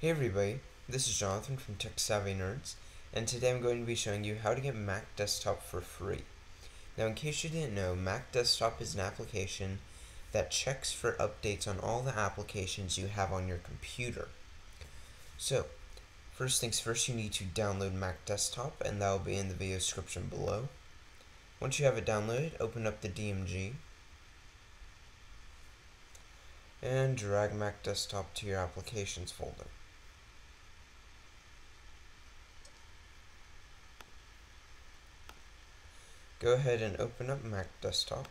Hey everybody, this is Jonathan from Tech Savvy Nerds, and today I'm going to be showing you how to get Mac Desktop for free. Now in case you didn't know, Mac Desktop is an application that checks for updates on all the applications you have on your computer. So, first things first, you need to download Mac Desktop, and that will be in the video description below. Once you have it downloaded, open up the DMG, and drag Mac Desktop to your applications folder. Go ahead and open up Mac Desktop.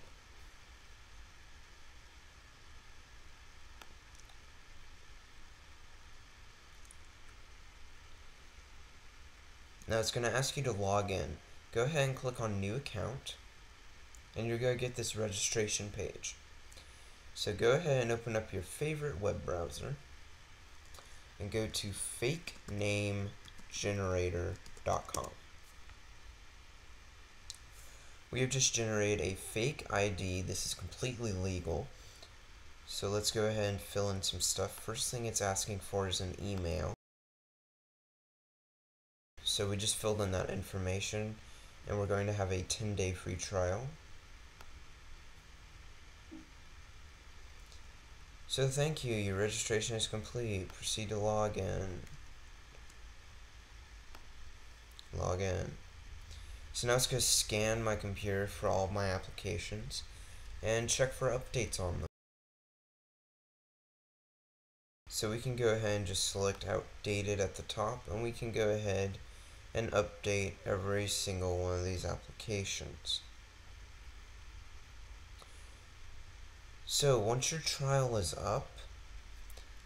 Now it's going to ask you to log in. Go ahead and click on New Account, and you're going to get this registration page. So go ahead and open up your favorite web browser, and go to fakenamegenerator.com. We have just generated a fake ID. This is completely legal. So let's go ahead and fill in some stuff. First thing it's asking for is an email. So we just filled in that information and we're going to have a 10 day free trial. So thank you, your registration is complete. Proceed to log in. Log in. So now it's going to scan my computer for all my applications and check for updates on them. So we can go ahead and just select outdated at the top and we can go ahead and update every single one of these applications. So once your trial is up,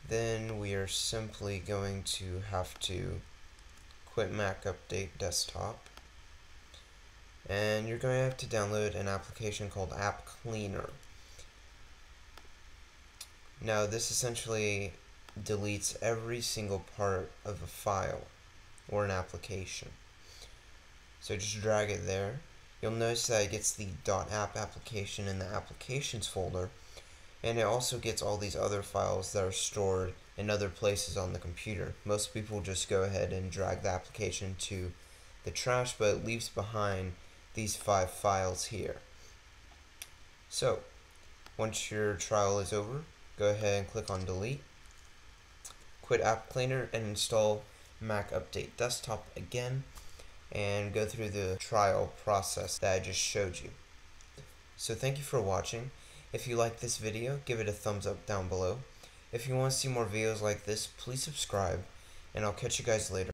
then we are simply going to have to quit MacUpdate Desktop and you're going to have to download an application called AppCleaner. Now this essentially deletes every single part of a file or an application. So just drag it there. You'll notice that it gets the .app application in the applications folder and it also gets all these other files that are stored in other places on the computer. Most people just go ahead and drag the application to the trash but it leaves behind these five files here. So, once your trial is over, go ahead and click on delete, quit AppCleaner, and install MacUpdate Desktop again, and go through the trial process that I just showed you. So thank you for watching. If you like this video, give it a thumbs up down below. If you want to see more videos like this, please subscribe, and I'll catch you guys later.